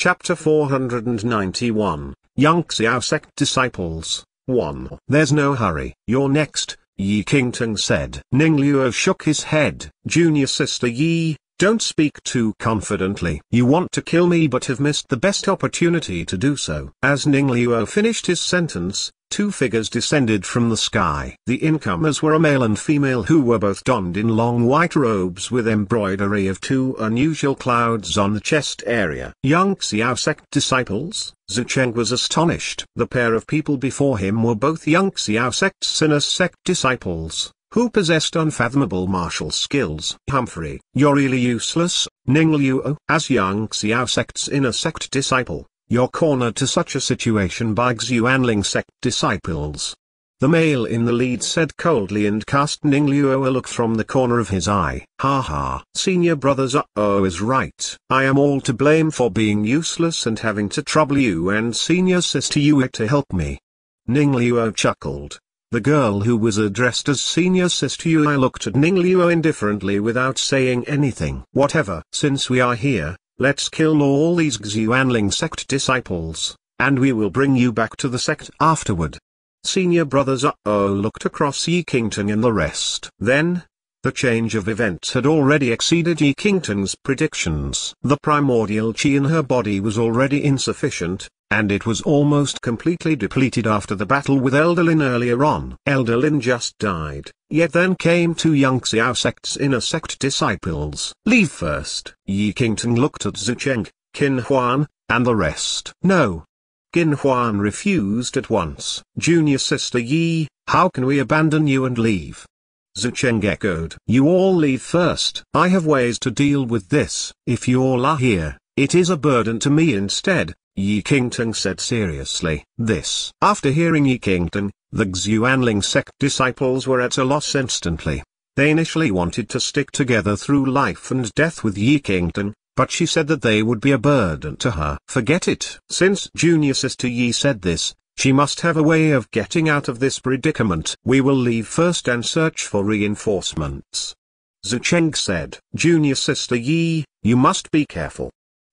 Chapter 491, Yang Xiao Sect Disciples, 1. There's no hurry. You're next, Yi Qingtang said. Ning Luo shook his head. Junior sister Yi, don't speak too confidently. You want to kill me but have missed the best opportunity to do so. As Ning Luo finished his sentence, two figures descended from the sky. The incomers were a male and female who were both donned in long white robes with embroidery of two unusual clouds on the chest area. Yang Xiao sect disciples, Zucheng was astonished. The pair of people before him were both Yang Xiao sect's Sinner sect disciples who possessed unfathomable martial skills. Humphrey, you're really useless, Ning Luo. Oh, as Yang Xiao sect's inner sect disciple, you're cornered to such a situation by Xuanling sect disciples. The male in the lead said coldly and cast Ning Luo a look from the corner of his eye. Ha ha. Senior brother's uh-oh is right. I am all to blame for being useless and having to trouble you and senior sister Yue to help me. Ning Luo oh, chuckled. The girl who was addressed as senior sister Yue looked at Ning Luo indifferently without saying anything. Whatever. Since we are here, Let's kill all these Xuanling sect disciples, and we will bring you back to the sect afterward. Senior brothers uh-oh looked across Yi Qingtang and the rest. Then, the change of events had already exceeded Yi Qingtang's predictions. The primordial chi in her body was already insufficient, and it was almost completely depleted after the battle with Elderlin earlier on. Elderlin just died, yet then came two Yang Xiao sect's inner sect disciples. Leave first. Yi Qingtang looked at Zucheng, Qin Huan, and the rest. No. Qin Huan refused at once. Junior sister Yi, how can we abandon you and leave? Zucheng echoed. You all leave first. I have ways to deal with this. If you all are here, it is a burden to me instead, Yi Qingtang said seriously. This. After hearing Yi Qingtang, the Xuanling sect disciples were at a loss instantly. They initially wanted to stick together through life and death with Yi Qingtang, but she said that they would be a burden to her. Forget it. Since junior sister Yi said this, she must have a way of getting out of this predicament. We will leave first and search for reinforcements. Zucheng said. Junior sister Yi, you must be careful.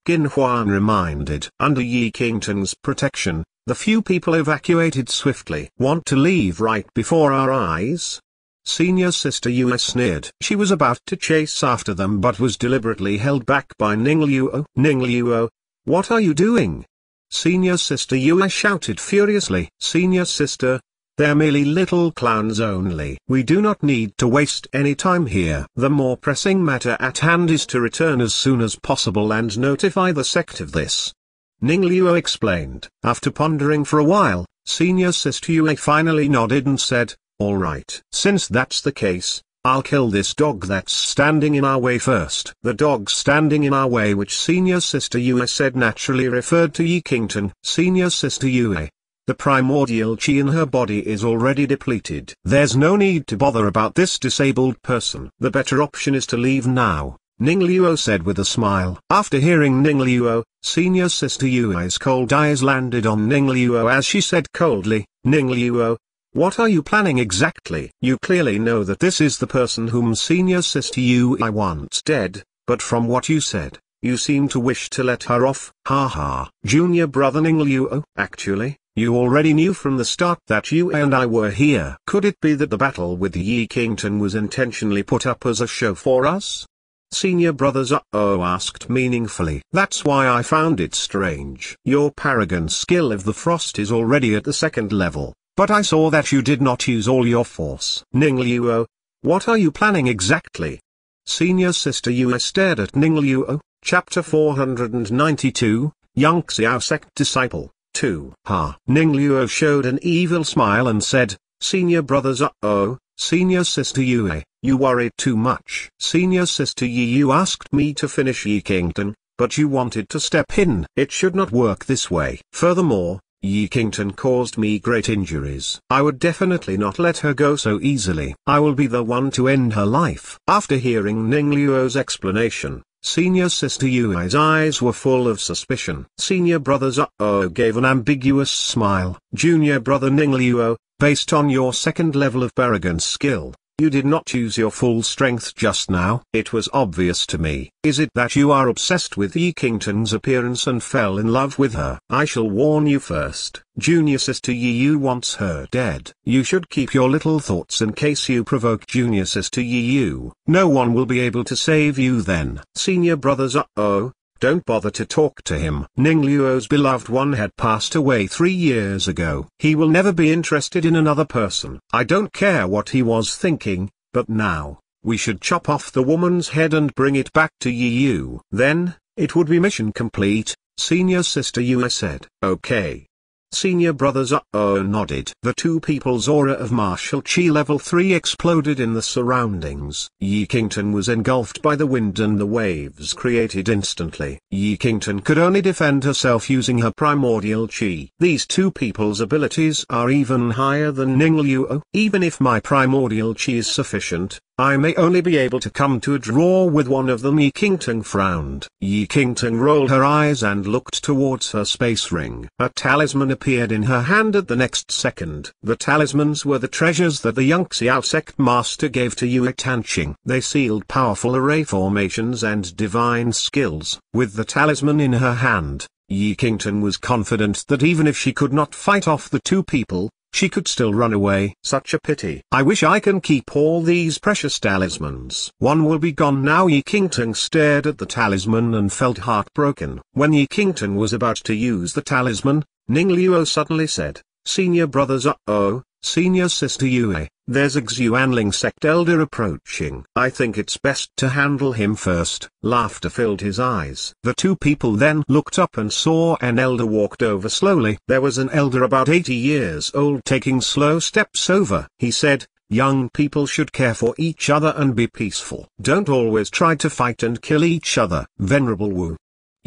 Qin Huan reminded. Under Yi Qingtang's protection, the few people evacuated swiftly. Want to leave right before our eyes? Senior sister Yue sneered. She was about to chase after them but was deliberately held back by Ning Luo. Ning Luo, what are you doing? Senior sister Yue shouted furiously. Senior sister, they're merely little clowns only. We do not need to waste any time here. The more pressing matter at hand is to return as soon as possible and notify the sect of this. Ning Luo explained. After pondering for a while, Senior Sister Yue finally nodded and said, Alright. Since that's the case, I'll kill this dog that's standing in our way first. The dog standing in our way which Senior Sister Yue said naturally referred to Yi Qingtang. Senior Sister Yue, the primordial chi in her body is already depleted. There's no need to bother about this disabled person. The better option is to leave now, Ning Luo said with a smile. After hearing Ning Luo, senior sister Yue's cold eyes landed on Ning Luo as she said coldly, Ning Luo, what are you planning exactly? You clearly know that this is the person whom senior sister Yue wants dead, but from what you said, you seem to wish to let her off. Ha ha. Junior brother Ning Luo. Actually, you already knew from the start that you and I were here. Could it be that the battle with Yi Qingtang was intentionally put up as a show for us? Senior brothers uh-oh asked meaningfully. That's why I found it strange. Your paragon skill of the frost is already at the second level, but I saw that you did not use all your force. Ning Luo, what are you planning exactly? Senior sister Yue stared at Ning Luo, chapter 492, Yang Xiao sect disciple. 2. Ha! Ning Luo showed an evil smile and said, Senior brothers uh-oh, senior sister Yue, you worried too much. Senior sister Yi you asked me to finish Yi Qingtang, but you wanted to step in. It should not work this way. Furthermore, Yi Qingtang caused me great injuries. I would definitely not let her go so easily. I will be the one to end her life. After hearing Ning Luo's explanation, Senior sister Yue's eyes were full of suspicion. Senior brother's uh-oh gave an ambiguous smile. Junior brother Ning Luo, based on your second level of Paragon skill, You did not use your full strength just now. It was obvious to me. Is it that you are obsessed with Yi Qingtang's appearance and fell in love with her? I shall warn you first. Junior sister Yi Yu wants her dead. You should keep your little thoughts in case you provoke junior sister Yi Yu. No one will be able to save you then. Senior brothers uh-oh. Don't bother to talk to him. Ning Luo's beloved one had passed away three years ago. He will never be interested in another person. I don't care what he was thinking, but now, we should chop off the woman's head and bring it back to Yi Yu. Then, it would be mission complete, senior sister Yue said. Okay. Senior brothers uh-oh nodded. The two people's aura of martial chi level 3 exploded in the surroundings. Yi Qingtang was engulfed by the wind and the waves created instantly. Yi Qingtang could only defend herself using her primordial chi. These two people's abilities are even higher than Ning Luo. Even if my primordial chi is sufficient, I may only be able to come to a draw with one of them Yi Qingtang frowned. Yi Qingtang rolled her eyes and looked towards her space ring. A talisman appeared in her hand at the next second. The talismans were the treasures that the Yangxiao sect master gave to Yue Tanqing. They sealed powerful array formations and divine skills. With the talisman in her hand, Yi Qingtang was confident that even if she could not fight off the two people, she could still run away. Such a pity. I wish I can keep all these precious talismans. One will be gone now Yi Qingtang stared at the talisman and felt heartbroken. When Yi Qingtang was about to use the talisman, Ning Luo suddenly said, Senior brothers uh-oh, senior sister Yue, there's a Xuanling sect elder approaching. I think it's best to handle him first. Laughter filled his eyes. The two people then looked up and saw an elder walked over slowly. There was an elder about 80 years old taking slow steps over. He said, Young people should care for each other and be peaceful. Don't always try to fight and kill each other. Venerable Wu,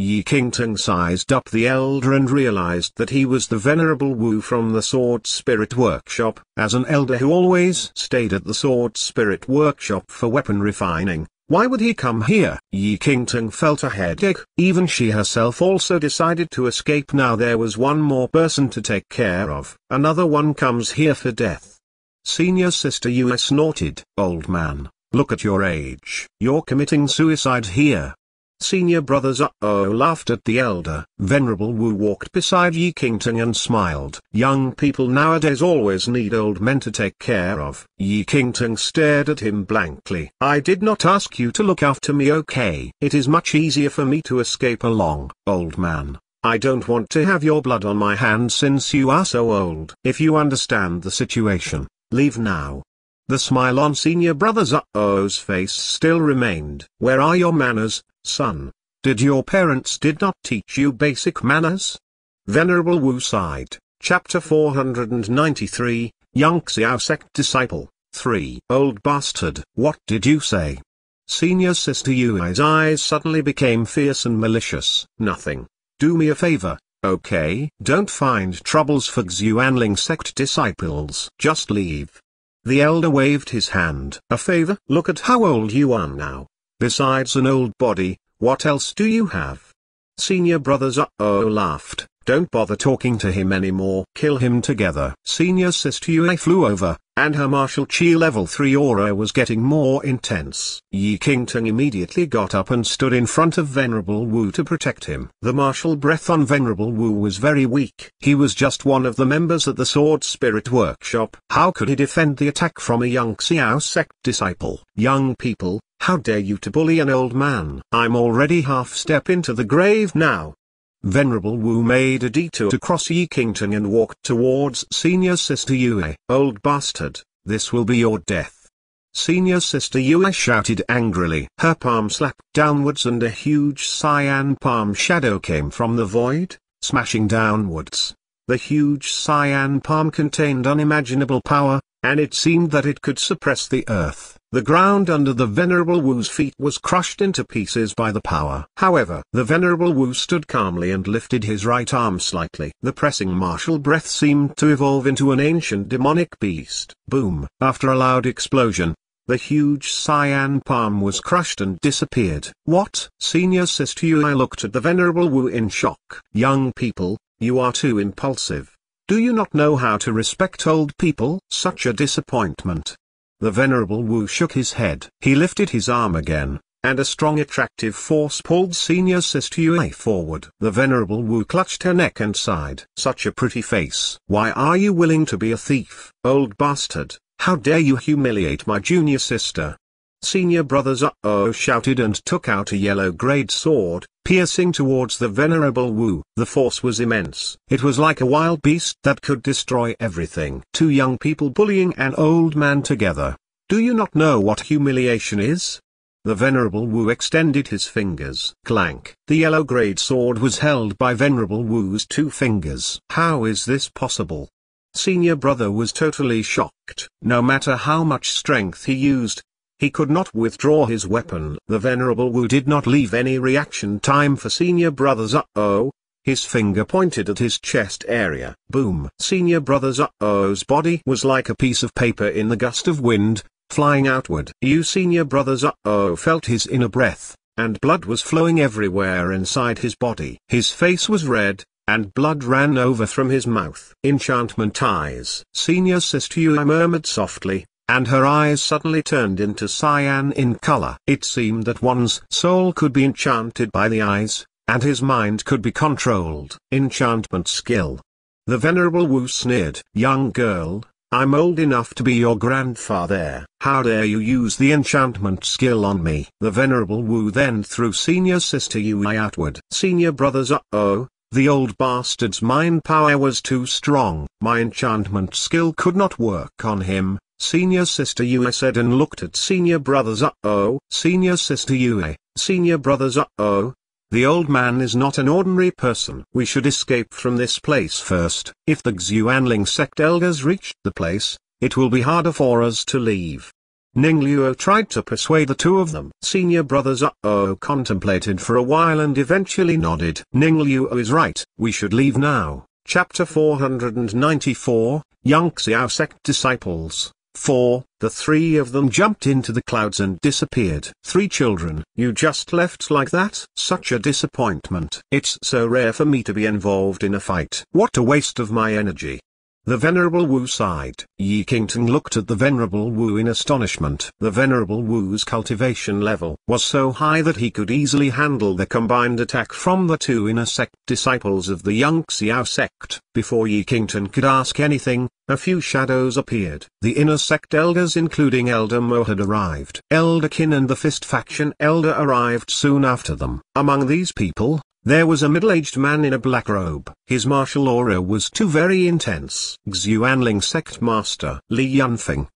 Yi Qingtang sized up the elder and realized that he was the venerable Wu from the Sword Spirit Workshop. As an elder who always stayed at the Sword Spirit Workshop for weapon refining, why would he come here? Yi Qingtang felt a headache. Even she herself also decided to escape now there was one more person to take care of. Another one comes here for death. Senior sister Yue snorted. Old man, look at your age. You're committing suicide here. Senior brothers uh-oh laughed at the elder. Venerable Wu walked beside Yi Qingtang and smiled. Young people nowadays always need old men to take care of. Yi Qingtang stared at him blankly. I did not ask you to look after me okay. It is much easier for me to escape along, old man. I don't want to have your blood on my hands since you are so old. If you understand the situation, leave now. The smile on senior brother's uh-oh's face still remained. Where are your manners, son? Did your parents did not teach you basic manners? Venerable Wu sighed. Chapter 493, Yang Xiao Sect Disciple, 3. Old bastard. What did you say? Senior Sister Yue's eyes suddenly became fierce and malicious. Nothing. Do me a favor, okay? Don't find troubles for Xuanling sect disciples. Just leave. The elder waved his hand. A favor? Look at how old you are now. Besides an old body, what else do you have? Senior brothers uh-oh laughed. Don't bother talking to him anymore. Kill him together. Senior sister Yue eh, flew over, and her martial chi level 3 aura was getting more intense. Yi Qingtang immediately got up and stood in front of Venerable Wu to protect him. The martial breath on Venerable Wu was very weak. He was just one of the members at the Sword Spirit Workshop. How could he defend the attack from a Yang Xiao sect disciple? Young people, how dare you to bully an old man? I'm already half step into the grave now. Venerable Wu made a detour to cross Yi Qingtang and walked towards Senior Sister Yue. Old bastard, this will be your death. Senior Sister Yue shouted angrily. Her palm slapped downwards and a huge cyan palm shadow came from the void, smashing downwards. The huge cyan palm contained unimaginable power, and it seemed that it could suppress the earth. The ground under the Venerable Wu's feet was crushed into pieces by the power. However, the Venerable Wu stood calmly and lifted his right arm slightly. The pressing martial breath seemed to evolve into an ancient demonic beast. Boom! After a loud explosion, the huge cyan palm was crushed and disappeared. What? Senior Sister Yue looked at the Venerable Wu in shock. Young people, you are too impulsive. Do you not know how to respect old people? Such a disappointment. The Venerable Wu shook his head. He lifted his arm again, and a strong attractive force pulled senior sister Yue forward. The Venerable Wu clutched her neck and sighed. Such a pretty face. Why are you willing to be a thief, old bastard? How dare you humiliate my junior sister? Senior brothers uh-oh shouted and took out a yellow grade sword, piercing towards the venerable Wu. The force was immense. It was like a wild beast that could destroy everything. Two young people bullying an old man together. Do you not know what humiliation is? The Venerable Wu extended his fingers. Clank. The yellow grade sword was held by Venerable Wu's two fingers. How is this possible? Senior brother was totally shocked. No matter how much strength he used, he could not withdraw his weapon. The Venerable Wu did not leave any reaction time for Senior Brother's uh-oh. His finger pointed at his chest area. Boom. Senior Brother's uh-oh's body was like a piece of paper in the gust of wind, flying outward. You Senior Brother's uh-oh felt his inner breath, and blood was flowing everywhere inside his body. His face was red, and blood ran over from his mouth. Enchantment eyes. Senior Sister Yue murmured softly, and her eyes suddenly turned into cyan in color. It seemed that one's soul could be enchanted by the eyes, and his mind could be controlled. Enchantment skill. The Venerable Wu sneered. Young girl, I'm old enough to be your grandfather. How dare you use the enchantment skill on me? The Venerable Wu then threw Senior Sister Yue outward. Senior brothers uh-oh, the old bastard's mind power was too strong. My enchantment skill could not work on him, Senior Sister Yue said and looked at Senior Brothers uh-oh. Senior Sister Yue, Senior Brothers uh-oh. The old man is not an ordinary person. We should escape from this place first. If the Xuanling sect elders reach the place, it will be harder for us to leave. Ning Luo tried to persuade the two of them. Senior brothers uh-oh contemplated for a while and eventually nodded. Ning Luo is right, we should leave now. Chapter 494, Yang Xiao sect disciples. 4. The three of them jumped into the clouds and disappeared. Three children. You just left like that? Such a disappointment. It's so rare for me to be involved in a fight. What a waste of my energy. The Venerable Wu sighed. Yi Qingtang looked at the Venerable Wu in astonishment. The Venerable Wu's cultivation level was so high that he could easily handle the combined attack from the two inner sect disciples of the Yang Xiao sect. Before Yi Qingtang could ask anything, a few shadows appeared. The inner sect elders including Elder Mo had arrived. Elder Qin and the Fist faction elder arrived soon after them. Among these people, there was a middle-aged man in a black robe. His martial aura was too very intense. Xuanling sect master Li Yunfeng.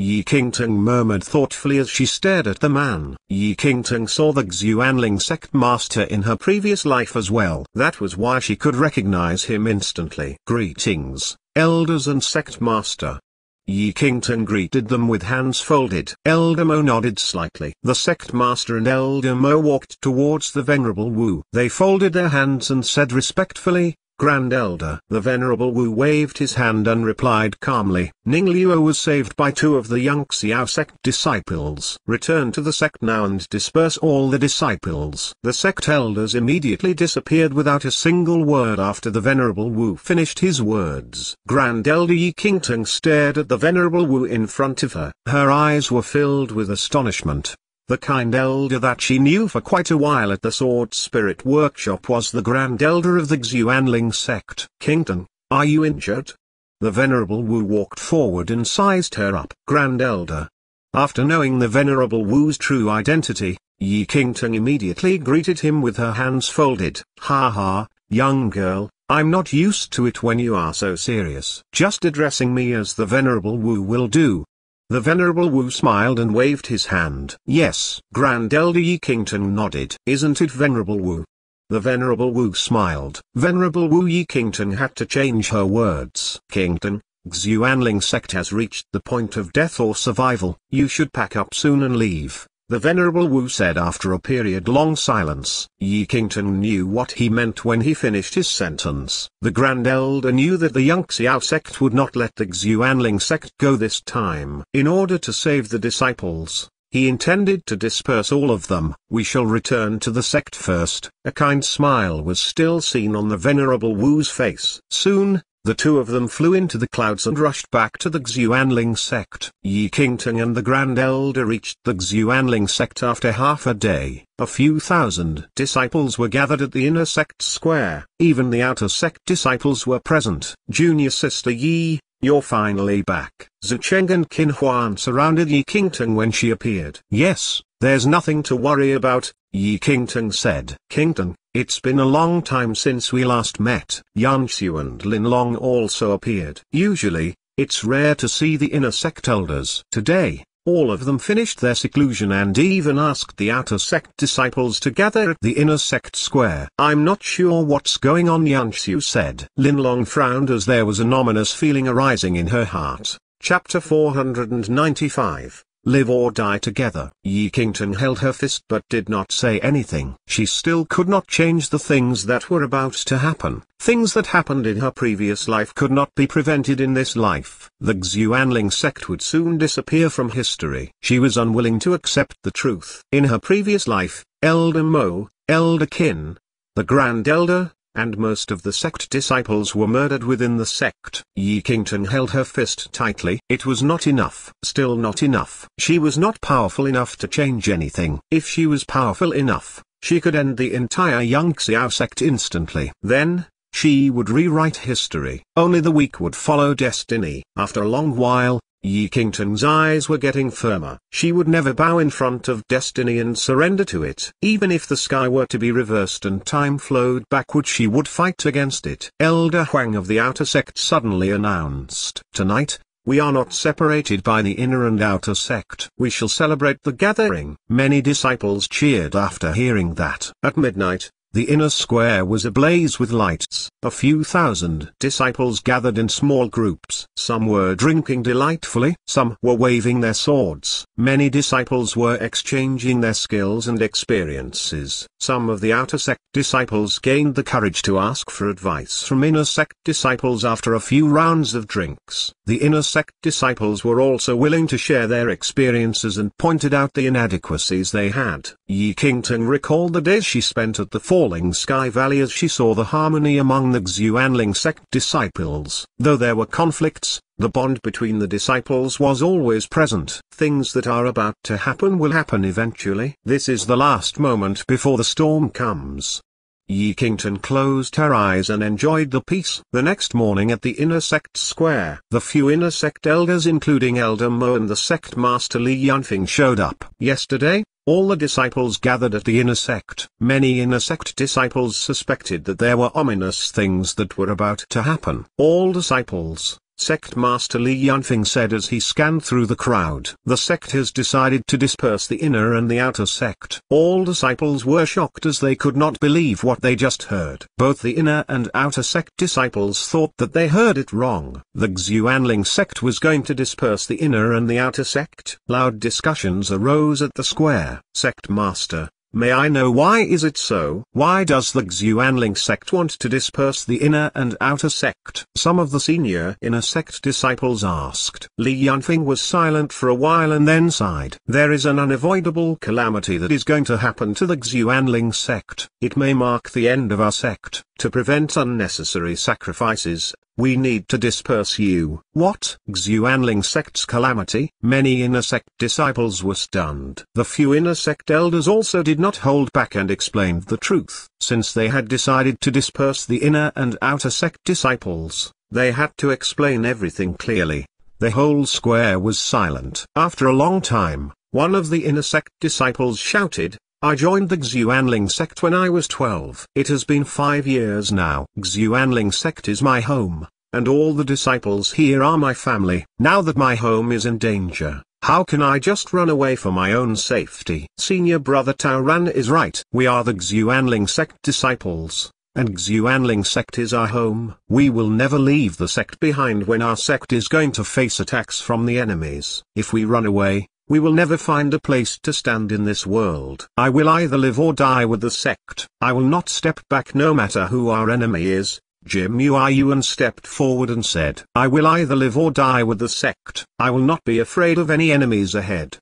Yi Qingtang murmured thoughtfully as she stared at the man. Yi Qingtang saw the Xuanling sect master in her previous life as well. That was why she could recognize him instantly. Greetings, elders and sect master. Yi Qingtang greeted them with hands folded. Elder Mo nodded slightly. The sect master and Elder Mo walked towards the Venerable Wu. They folded their hands and said respectfully, Grand Elder. The Venerable Wu waved his hand and replied calmly. Ning Luo was saved by two of the Yang Xiao sect disciples. Return to the sect now and disperse all the disciples. The sect elders immediately disappeared without a single word after the Venerable Wu finished his words. Grand Elder Yi Qingtang stared at the Venerable Wu in front of her. Her eyes were filled with astonishment. The kind elder that she knew for quite a while at the Sword Spirit Workshop was the Grand Elder of the Xuanling sect. Qingtang, are you injured? The Venerable Wu walked forward and sized her up. Grand Elder. After knowing the Venerable Wu's true identity, Yi Qingtang immediately greeted him with her hands folded. Ha ha, young girl, I'm not used to it when you are so serious. Just addressing me as the Venerable Wu will do. The Venerable Wu smiled and waved his hand. Yes. Grand Elder Yi Qingtang nodded. Isn't it Venerable Wu? The Venerable Wu smiled. Venerable Wu Yi Qingtang had to change her words. Qingtang, Xuanling sect has reached the point of death or survival. You should pack up soon and leave. The Venerable Wu said after a period-long silence. Yi Qingtang knew what he meant when he finished his sentence. The Grand Elder knew that the Yang Xiao sect would not let the Xuanling sect go this time. In order to save the disciples, he intended to disperse all of them. We shall return to the sect first. A kind smile was still seen on the Venerable Wu's face. Soon, The two of them flew into the clouds and rushed back to the Xuanling sect. Yi Qingtang and the Grand Elder reached the Xuanling sect after half a day. A few thousand disciples were gathered at the inner sect square. Even the outer sect disciples were present. Junior sister Yi, you're finally back. Zucheng and Qin Huan surrounded Yi Qingtang when she appeared. Yes, there's nothing to worry about, Yi Qingtang said. Qingtang, it's been a long time since we last met. Yan Xiu and Lin Long also appeared. Usually, it's rare to see the inner sect elders. Today, all of them finished their seclusion and even asked the outer sect disciples to gather at the inner sect square. I'm not sure what's going on Yan Xiu said. Lin Long frowned as there was an ominous feeling arising in her heart. Chapter 495 live or die together. Yi Qingtang held her fist but did not say anything. She still could not change the things that were about to happen. Things that happened in her previous life could not be prevented in this life. The Xuanling sect would soon disappear from history. She was unwilling to accept the truth. In her previous life, Elder Mo, Elder Qin, the Grand Elder, and most of the sect disciples were murdered within the sect. Yi Qingtang held her fist tightly. It was not enough. Still not enough. She was not powerful enough to change anything. If she was powerful enough, she could end the entire Yang Xiao sect instantly. Then, she would rewrite history. Only the weak would follow destiny. After a long while, Yi Qingtang's eyes were getting firmer. She would never bow in front of destiny and surrender to it. Even if the sky were to be reversed and time flowed backward she would fight against it. Elder Huang of the outer sect suddenly announced, Tonight, we are not separated by the inner and outer sect. We shall celebrate the gathering. Many disciples cheered after hearing that. At midnight, the inner square was ablaze with lights. A few thousand disciples gathered in small groups. Some were drinking delightfully. Some were waving their swords. Many disciples were exchanging their skills and experiences. Some of the outer sect disciples gained the courage to ask for advice from inner sect disciples after a few rounds of drinks. The inner sect disciples were also willing to share their experiences and pointed out the inadequacies they had. Yi Qingtang recalled the days she spent at the falling sky valley as she saw the harmony among the Xuanling sect disciples. Though there were conflicts, the bond between the disciples was always present. Things that are about to happen will happen eventually. This is the last moment before the storm comes. Yi Qingtang closed her eyes and enjoyed the peace. The next morning at the inner sect square, the few inner sect elders including Elder Mo and the sect master Li Yanfeng showed up. Yesterday, all the disciples gathered at the inner sect. Many inner sect disciples suspected that there were ominous things that were about to happen. All disciples, Sect Master Li Yanfeng said as he scanned through the crowd. The sect has decided to disperse the inner and the outer sect. All disciples were shocked as they could not believe what they just heard. Both the inner and outer sect disciples thought that they heard it wrong. The Xuanling sect was going to disperse the inner and the outer sect. Loud discussions arose at the square. Sect Master, May I know why is it so? Why does the Xuanling sect want to disperse the inner and outer sect? Some of the senior inner sect disciples asked. Li Yanfeng was silent for a while and then sighed. There is an unavoidable calamity that is going to happen to the Xuanling sect. It may mark the end of our sect. To prevent unnecessary sacrifices, we need to disperse you. What? Xuanling sect's calamity? Many inner sect disciples were stunned. The few inner sect elders also did not hold back and explained the truth. Since they had decided to disperse the inner and outer sect disciples, they had to explain everything clearly. The whole square was silent. After a long time, one of the inner sect disciples shouted, I joined the Xuanling sect when I was 12. It has been five years now. Xuanling sect is my home, and all the disciples here are my family. Now that my home is in danger, how can I just run away for my own safety? Senior brother Tao Ran is right. We are the Xuanling sect disciples, and Xuanling sect is our home. We will never leave the sect behind when our sect is going to face attacks from the enemies. If we run away, we will never find a place to stand in this world. I will either live or die with the sect. I will not step back no matter who our enemy is. Jim Yuan stepped forward and said, I will either live or die with the sect. I will not be afraid of any enemies ahead.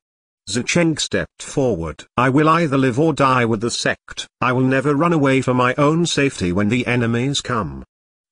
Zucheng stepped forward. I will either live or die with the sect. I will never run away for my own safety when the enemies come.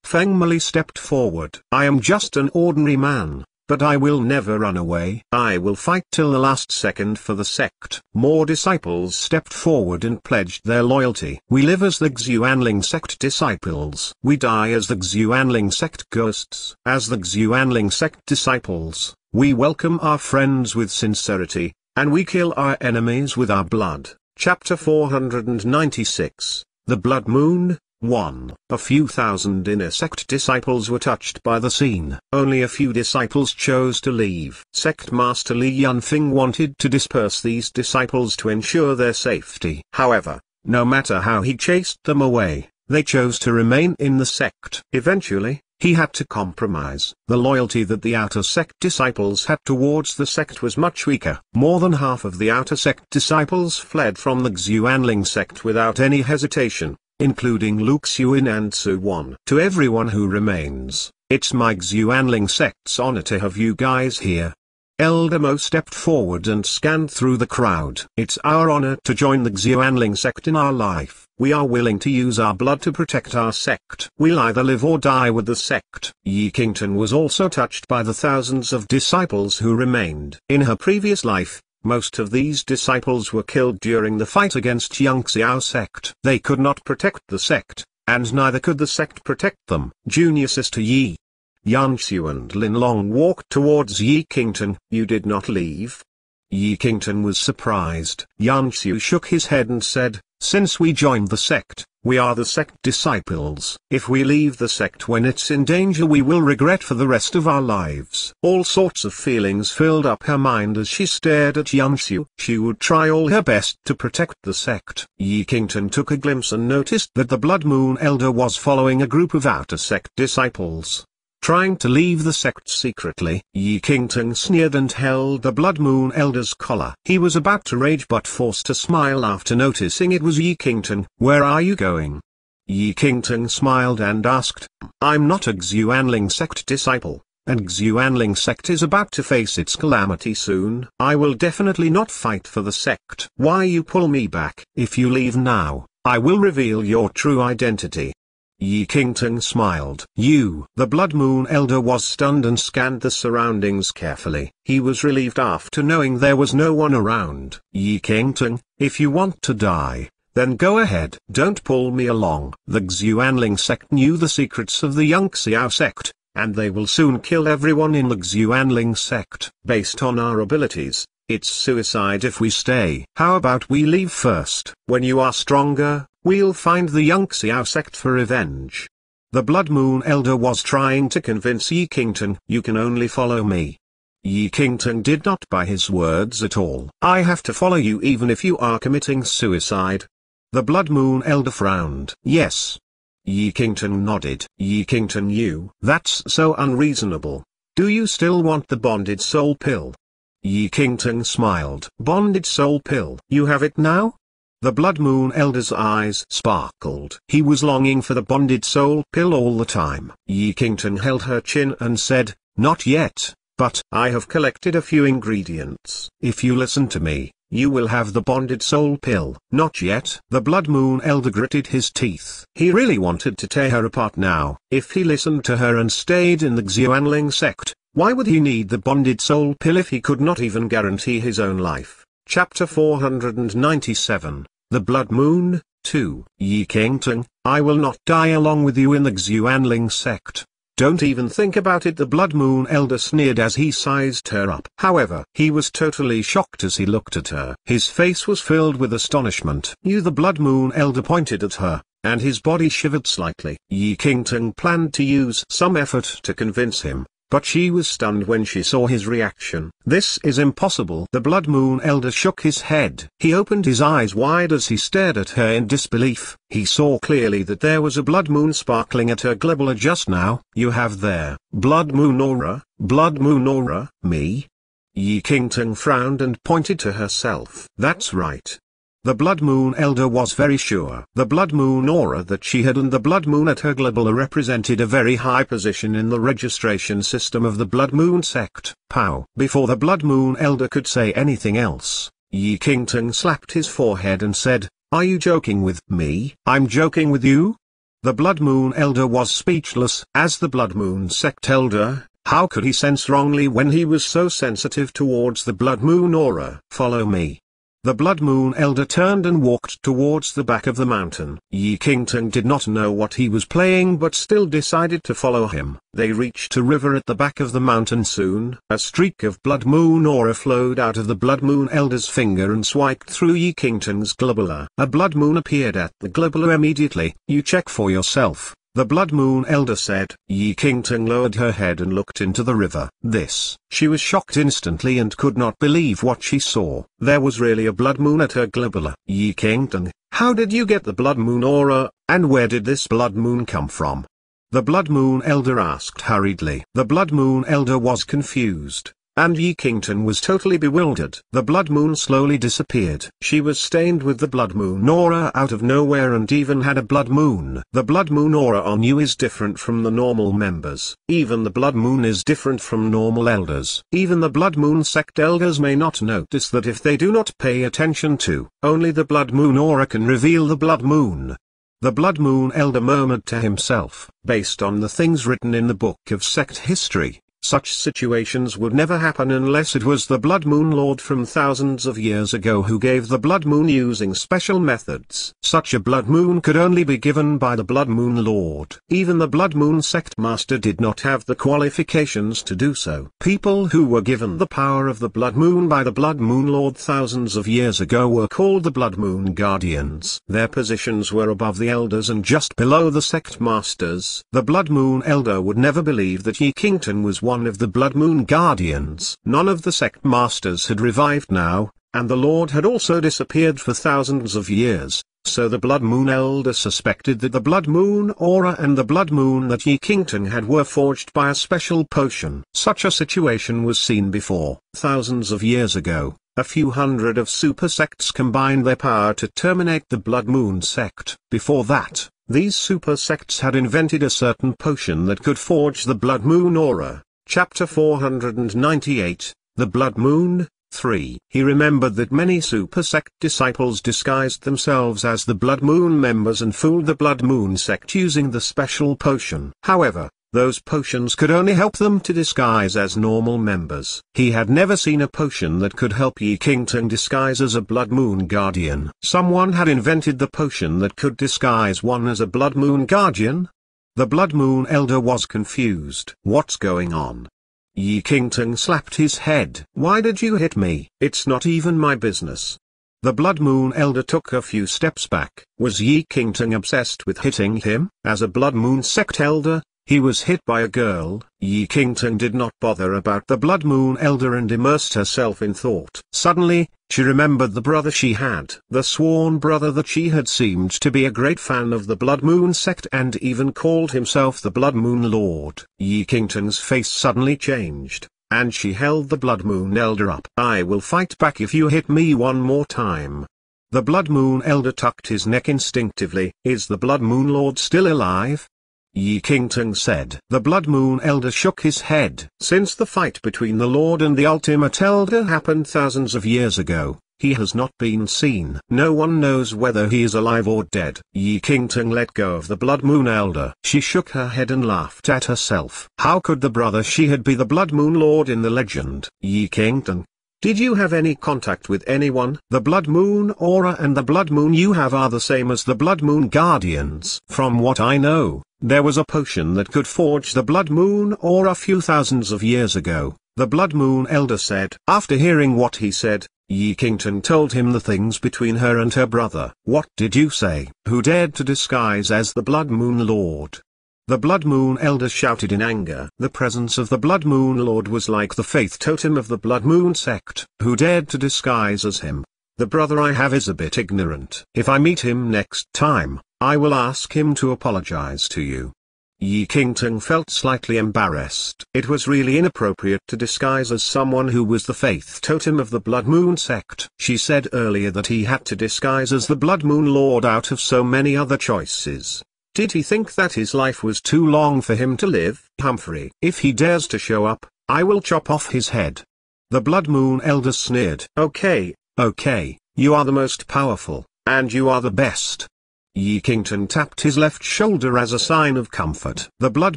Feng Mali stepped forward. I am just an ordinary man, but I will never run away. I will fight till the last second for the sect. More disciples stepped forward and pledged their loyalty. We live as the Xuanling sect disciples. We die as the Xuanling sect ghosts. As the Xuanling sect disciples, we welcome our friends with sincerity, and we kill our enemies with our blood. Chapter 496, The Blood Moon, 1. A few thousand inner sect disciples were touched by the scene. Only a few disciples chose to leave. Sect Master Li Yunfeng wanted to disperse these disciples to ensure their safety. However, no matter how he chased them away, they chose to remain in the sect. Eventually, he had to compromise. The loyalty that the outer sect disciples had towards the sect was much weaker. More than half of the outer sect disciples fled from the Xuanling sect without any hesitation including Lu Xun and Su Wan. To everyone who remains, it's my Xuanling sect's honor to have you guys here. Elder Mo stepped forward and scanned through the crowd. It's our honor to join the Xuanling sect in our life. We are willing to use our blood to protect our sect. We'll either live or die with the sect. Yi Qingtang was also touched by the thousands of disciples who remained. In her previous life, most of these disciples were killed during the fight against Yang Xiao sect. They could not protect the sect, and neither could the sect protect them. Junior sister Yi. Yanxiu and Lin Long walked towards Yi Qingtang. You did not leave? Yi Qingtang was surprised. Yanxiu shook his head and said, Since we joined the sect, we are the sect disciples. If we leave the sect when it's in danger we will regret for the rest of our lives. All sorts of feelings filled up her mind as she stared at Yanxiu. She would try all her best to protect the sect. Yi Qingtang took a glimpse and noticed that the Blood Moon Elder was following a group of outer sect disciples. Trying to leave the sect secretly, Yi Qingtang sneered and held the Blood Moon Elder's collar. He was about to rage but forced a smile after noticing it was Yi Qingtang. Where are you going? Yi Qingtang smiled and asked, I'm not a Xuanling sect disciple, and Xuanling sect is about to face its calamity soon. I will definitely not fight for the sect. Why you pull me back? If you leave now, I will reveal your true identity. Yi Qingtang smiled. You, the Blood Moon Elder was stunned and scanned the surroundings carefully. He was relieved after knowing there was no one around. Yi Qingtang, if you want to die, then go ahead. Don't pull me along. The Xuanling sect knew the secrets of the Yang Xiao sect, and they will soon kill everyone in the Xuanling sect. Based on our abilities, it's suicide if we stay. How about we leave first? When you are stronger, We'll find the Yang Xiao sect for revenge. The Blood Moon Elder was trying to convince Yi Qingtang, you can only follow me. Yi Qingtang did not buy his words at all. I have to follow you even if you are committing suicide. The Blood Moon Elder frowned. Yes. Yi Qingtang nodded. Yi Qingtang you. That's so unreasonable. Do you still want the bonded soul pill? Yi Qingtang smiled. Bonded soul pill. You have it now? The Blood Moon Elder's eyes sparkled. He was longing for the bonded soul pill all the time. Yi Qingtang held her chin and said, Not yet, but I have collected a few ingredients. If you listen to me, you will have the bonded soul pill. Not yet. The Blood Moon Elder gritted his teeth. He really wanted to tear her apart now. If he listened to her and stayed in the Xuanling sect, why would he need the bonded soul pill if he could not even guarantee his own life? Chapter 497, The Blood Moon, 2. Yi Qingtang, I will not die along with you in the Xuanling sect. Don't even think about it the Blood Moon Elder sneered as he sized her up. However, he was totally shocked as he looked at her. His face was filled with astonishment. You the Blood Moon Elder pointed at her, and his body shivered slightly. Yi Qingtang planned to use some effort to convince him, but she was stunned when she saw his reaction. This is impossible. The Blood Moon Elder shook his head. He opened his eyes wide as he stared at her in disbelief. He saw clearly that there was a blood moon sparkling at her glabella just now. You have there, blood moon aura, blood moon aura, me? Yi Qingtang frowned and pointed to herself. That's right. The Blood Moon Elder was very sure. The Blood Moon aura that she had and the Blood Moon at her glabella represented a very high position in the registration system of the Blood Moon sect. Pow! Before the Blood Moon Elder could say anything else, Yi King Qingtang slapped his forehead and said, Are you joking with me? I'm joking with you? The Blood Moon Elder was speechless. As the Blood Moon sect elder, how could he sense wrongly when he was so sensitive towards the Blood Moon aura? Follow me. The Blood Moon Elder turned and walked towards the back of the mountain. Yi Qingtang did not know what he was playing but still decided to follow him. They reached a river at the back of the mountain soon. A streak of Blood Moon aura flowed out of the Blood Moon Elder's finger and swiped through Yi Qingtang's glabella. A Blood Moon appeared at the glabella immediately. You check for yourself. The Blood Moon Elder said. Yi Qingtang lowered her head and looked into the river. This, she was shocked instantly and could not believe what she saw. There was really a Blood Moon at her glabella. Yi Qingtang, how did you get the Blood Moon aura, and where did this Blood Moon come from? The Blood Moon Elder asked hurriedly. The Blood Moon Elder was confused. And Yi Qingtang was totally bewildered. The blood moon slowly disappeared. She was stained with the blood moon aura out of nowhere and even had a blood moon. The blood moon aura on you is different from the normal members. Even the blood moon is different from normal elders. Even the blood moon sect elders may not notice that if they do not pay attention to, only the blood moon aura can reveal the blood moon. The Blood Moon Elder murmured to himself, based on the things written in the book of sect history, such situations would never happen unless it was the Blood Moon Lord from thousands of years ago who gave the Blood Moon using special methods. Such a Blood Moon could only be given by the Blood Moon Lord. Even the Blood Moon Sect Master did not have the qualifications to do so. People who were given the power of the Blood Moon by the Blood Moon Lord thousands of years ago were called the Blood Moon Guardians. Their positions were above the Elders and just below the Sect Masters. The Blood Moon Elder would never believe that Yi Qingtang was one one of the Blood Moon Guardians. None of the sect masters had revived now, and the Lord had also disappeared for thousands of years, so the Blood Moon Elder suspected that the Blood Moon Aura and the Blood Moon that Yi Qingtang had were forged by a special potion. Such a situation was seen before. Thousands of years ago, a few hundred of super sects combined their power to terminate the Blood Moon sect. Before that, these super sects had invented a certain potion that could forge the Blood Moon Aura. Chapter 498, The Blood Moon, 3. He remembered that many super sect disciples disguised themselves as the Blood Moon members and fooled the Blood Moon sect using the special potion. However, those potions could only help them to disguise as normal members. He had never seen a potion that could help Yi Qingtang disguise as a Blood Moon Guardian. Someone had invented the potion that could disguise one as a Blood Moon Guardian, the Blood Moon Elder was confused. What's going on? Yi Qingtang slapped his head. Why did you hit me? It's not even my business. The Blood Moon Elder took a few steps back. Was Yi Qingtang obsessed with hitting him? As a Blood Moon sect elder, he was hit by a girl, Yi Qingtang did not bother about the Blood Moon Elder and immersed herself in thought. Suddenly, she remembered the brother she had. The sworn brother that she had seemed to be a great fan of the Blood Moon sect and even called himself the Blood Moon Lord. Yi Qingtang's face suddenly changed, and she held the Blood Moon Elder up. I will fight back if you hit me one more time. The Blood Moon Elder tucked his neck instinctively. Is the Blood Moon Lord still alive? Yi Qingtang said. The Blood Moon Elder shook his head. Since the fight between the Lord and the Ultimate Elder happened thousands of years ago, he has not been seen. No one knows whether he is alive or dead. Yi Qingtang let go of the Blood Moon Elder. She shook her head and laughed at herself. How could the brother she had be the Blood Moon Lord in the legend? Yi Qingtang, did you have any contact with anyone? The Blood Moon Aura and the Blood Moon you have are the same as the Blood Moon Guardians. From what I know, there was a potion that could forge the Blood Moon Aura a few thousands of years ago, the Blood Moon Elder said. After hearing what he said, Yi Qingtang told him the things between her and her brother. What did you say? Who dared to disguise as the Blood Moon Lord? The Blood Moon Elder shouted in anger. The presence of the Blood Moon Lord was like the faith totem of the Blood Moon sect. Who dared to disguise as him? The brother I have is a bit ignorant. If I meet him next time, I will ask him to apologize to you. Yi Qingtang felt slightly embarrassed. It was really inappropriate to disguise as someone who was the faith totem of the Blood Moon sect. She said earlier that he had to disguise as the Blood Moon Lord out of so many other choices. Did he think that his life was too long for him to live? Humphrey. If he dares to show up, I will chop off his head. The Blood Moon Elder sneered. Okay, okay, you are the most powerful, and you are the best. Yi Qingtang tapped his left shoulder as a sign of comfort. The Blood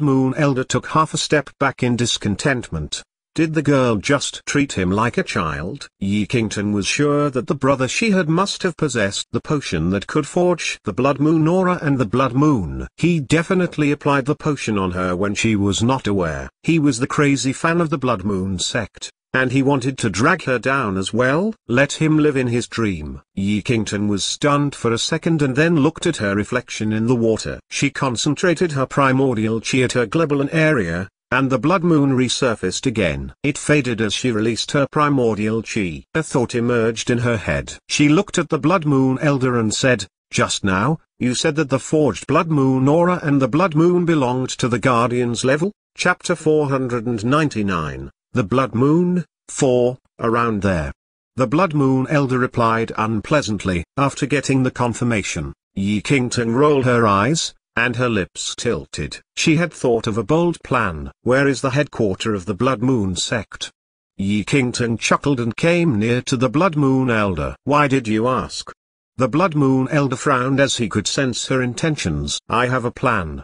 Moon Elder took half a step back in discontentment. Did the girl just treat him like a child? Yi Qingtang was sure that the brother she had must have possessed the potion that could forge the Blood Moon aura and the Blood Moon. He definitely applied the potion on her when she was not aware. He was the crazy fan of the Blood Moon sect. And he wanted to drag her down as well? Let him live in his dream. Yi Qingtang was stunned for a second and then looked at her reflection in the water. She concentrated her primordial chi at her glabella area, and the blood moon resurfaced again. It faded as she released her primordial chi. A thought emerged in her head. She looked at the blood moon elder and said, just now, you said that the forged blood moon aura and the blood moon belonged to the guardian's level? Chapter 499, The Blood Moon, 4, around there. The Blood Moon Elder replied unpleasantly, after getting the confirmation. Yi Qingtang rolled her eyes, and her lips tilted. She had thought of a bold plan. Where is the headquarter of the Blood Moon sect? Yi Qingtang chuckled and came near to the Blood Moon Elder. Why did you ask? The Blood Moon Elder frowned as he could sense her intentions. I have a plan.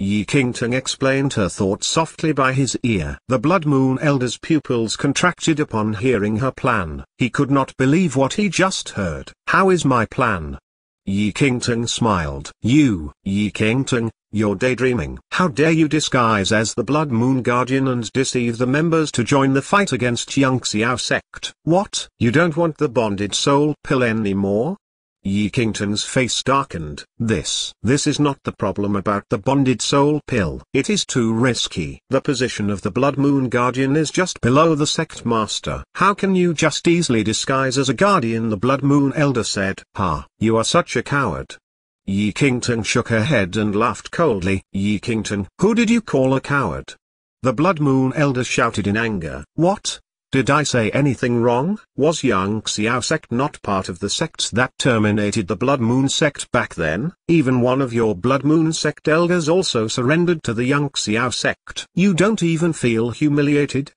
Yi Qingtang explained her thought softly by his ear. The Blood Moon Elder's pupils contracted upon hearing her plan. He could not believe what he just heard. How is my plan? Yi Qingtang smiled. You, Yi Qingtang, you're daydreaming. How dare you disguise as the Blood Moon Guardian and deceive the members to join the fight against Yang Xiao sect? What? You don't want the bonded soul pill anymore? Yi Qingtang's face darkened. This, this is not the problem about the bonded soul pill. It is too risky. The position of the Blood Moon Guardian is just below the sect master. How can you just easily disguise as a guardian the Blood Moon Elder said. Ha, you are such a coward. Yi Qingtang shook her head and laughed coldly. Yi Qingtang, who did you call a coward? The Blood Moon Elder shouted in anger. What? Did I say anything wrong? Was Yang Xiao sect not part of the sects that terminated the Blood Moon sect back then? Even one of your Blood Moon sect elders also surrendered to the Yang Xiao sect. You don't even feel humiliated?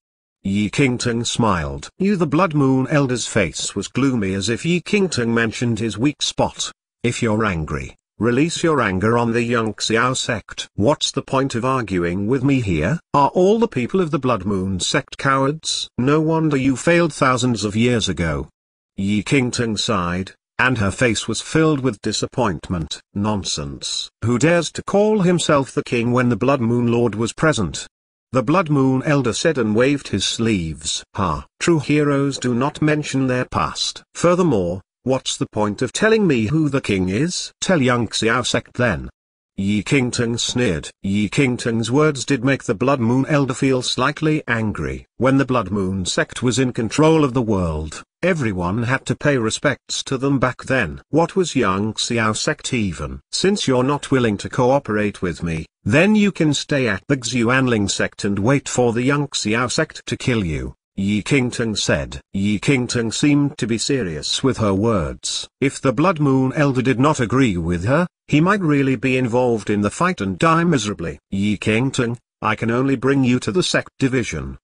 Yi Qingtang smiled. You the Blood Moon elder's face was gloomy as if Yi Qingtang mentioned his weak spot. If you're angry, Release your anger on the Yang Xiao sect. What's the point of arguing with me here? Are all the people of the Blood Moon sect cowards? No wonder you failed thousands of years ago. Yi Qingtang sighed, and her face was filled with disappointment. Nonsense. Who dares to call himself the king when the Blood Moon Lord was present? The Blood Moon Elder said and waved his sleeves. Ha! True heroes do not mention their past. Furthermore, What's the point of telling me who the king is? Tell Yang Xiao sect then. Yi Qingtang sneered. Yi Qingtang's words did make the Blood Moon Elder feel slightly angry. When the Blood Moon sect was in control of the world, everyone had to pay respects to them back then. What was Yang Xiao sect even? Since you're not willing to cooperate with me, then you can stay at the Xuanling sect and wait for the Yang Xiao sect to kill you. Yi Qingtang said. Yi Qingtang seemed to be serious with her words. If the Blood Moon Elder did not agree with her, he might really be involved in the fight and die miserably. Yi Qingtang, I can only bring you to the sect division.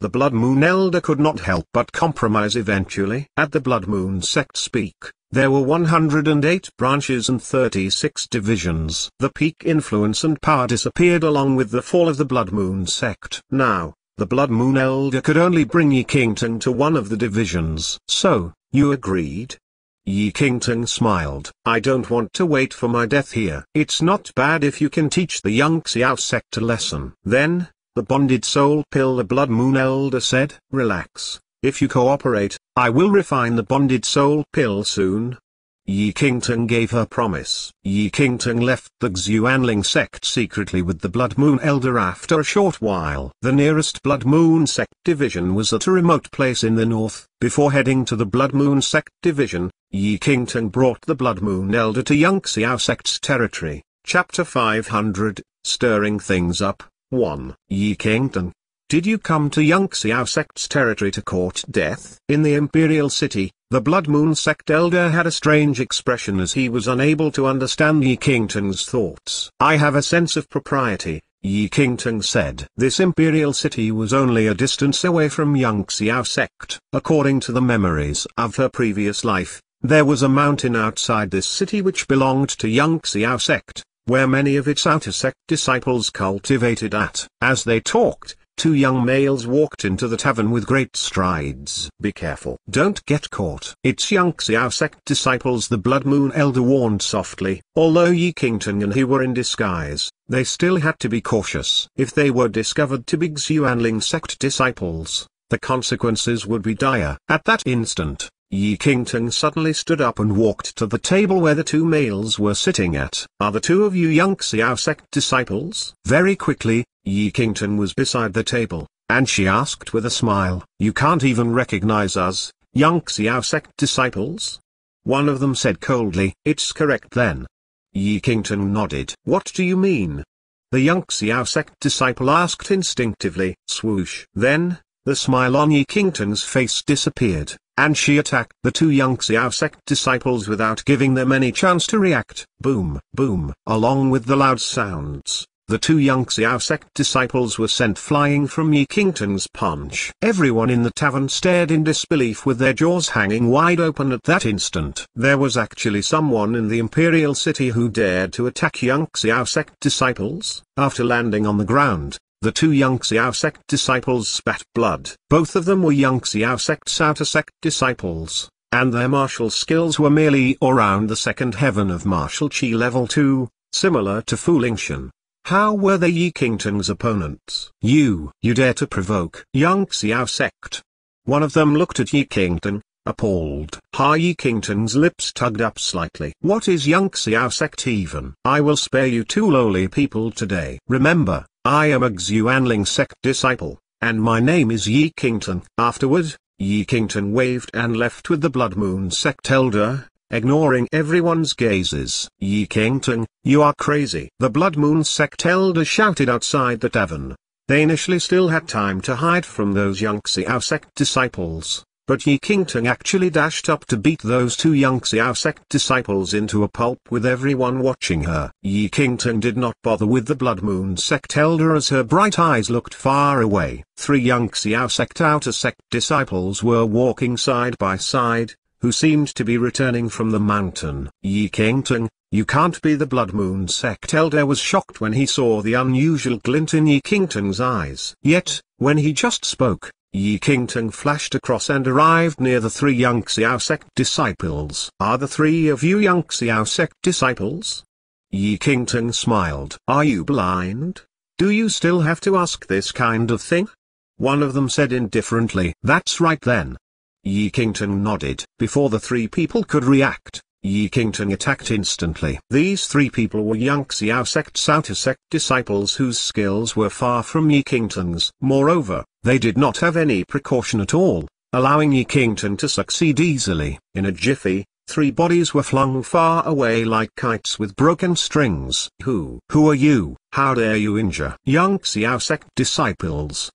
The Blood Moon Elder could not help but compromise eventually. At the Blood Moon sect speak, there were 108 branches and 36 divisions. The peak influence and power disappeared along with the fall of the Blood Moon sect. Now, the Blood Moon Elder could only bring Yi Qingtang to one of the divisions. So, you agreed? Yi Qingtang smiled. I don't want to wait for my death here. It's not bad if you can teach the Yang Xiao sect a lesson. Then, the bonded soul pill the Blood Moon Elder said, Relax, if you cooperate, I will refine the bonded soul pill soon. Yi Qingtang gave her promise. Yi Qingtang left the Xuanling sect secretly with the Blood Moon Elder after a short while. The nearest Blood Moon sect division was at a remote place in the north. Before heading to the Blood Moon sect division, Yi Qingtang brought the Blood Moon Elder to Yang Xiao sect's territory. Chapter 500, Stirring Things Up, 1. Yi Qingtang, did you come to Yang Xiao sect's territory to court death? In the Imperial City, the Blood Moon sect elder had a strange expression as he was unable to understand Yi Qingtang's thoughts. I have a sense of propriety, Yi Qingtang said. This imperial city was only a distance away from Yang Xiao sect. According to the memories of her previous life, There was a mountain outside this city which belonged to Yang Xiao sect, where many of its outer sect disciples cultivated at. As they talked, Two young males walked into the tavern with great strides. Be careful. Don't get caught. It's Yang Xiao sect disciples the Blood Moon Elder warned softly. Although Yi Qingtang and he were in disguise, they still had to be cautious. If they were discovered to be Xuanling sect disciples, the consequences would be dire. At that instant, Yi Qingtang suddenly stood up and walked to the table where the two males were sitting at. Are the two of you Yang Xiao sect disciples? Very quickly, Yi Qingtang was beside the table, and she asked with a smile, You can't even recognize us, young Yang Xiao sect disciples? One of them said coldly, It's correct then. Yi Qingtang nodded. What do you mean? The young Yang Xiao sect disciple asked instinctively. Swoosh. Then, the smile on Yi Qingtang's face disappeared, and she attacked the two young Yang Xiao sect disciples without giving them any chance to react. Boom, boom, along with the loud sounds. The two Yang Xiao sect disciples were sent flying from Yi Qingtang's punch. Everyone in the tavern stared in disbelief with their jaws hanging wide open at that instant. There was actually someone in the Imperial City who dared to attack Yang Xiao sect disciples. After landing on the ground, the two Yang Xiao sect disciples spat blood. Both of them were Yang Xiao sect's outer sect disciples, and their martial skills were merely around the second heaven of martial chi level 2, similar to Fu Lingxian. How were they Yi Qingtang's opponents? You, you dare to provoke Yang Xiao sect. One of them looked at Yi Qingtang, appalled. Ha Yi Qingtang's lips tugged up slightly. What is Yang Xiao sect even? I will spare you two lowly people today. Remember, I am a Xuanling sect disciple, and my name is Yi Qingtang. Afterward, Yi Qingtang waved and left with the Blood Moon sect elder, ignoring everyone's gazes. Yi Qingtang, you are crazy. The Blood Moon sect elder shouted outside the tavern. They initially still had time to hide from those Yang Xiao sect disciples, but Yi Qingtang actually dashed up to beat those two Yang Xiao sect disciples into a pulp with everyone watching her. Yi Qingtang did not bother with the Blood Moon sect elder as her bright eyes looked far away. Three Yang Xiao sect outer sect disciples were walking side by side, who seemed to be returning from the mountain. Yi Qingtang, you can't be the Blood Moon sect elder was shocked when he saw the unusual glint in Yi Qingtang's eyes. Yet, when he just spoke, Yi Qingtang flashed across and arrived near the three Yang Xiao sect disciples. Are the three of you Yang Xiao sect disciples? Yi Qingtang smiled. Are you blind? Do you still have to ask this kind of thing? One of them said indifferently. That's right then. Yi Qingtang nodded. Before the three people could react, Yi Qingtang attacked instantly. These three people were Yang Xiao sect's outer sect disciples whose skills were far from Yi Qingtang's. Moreover, they did not have any precaution at all, allowing Yi Qingtang to succeed easily. In a jiffy, three bodies were flung far away like kites with broken strings. Who? Who are you? How dare you injure Yang Xiao sect disciples?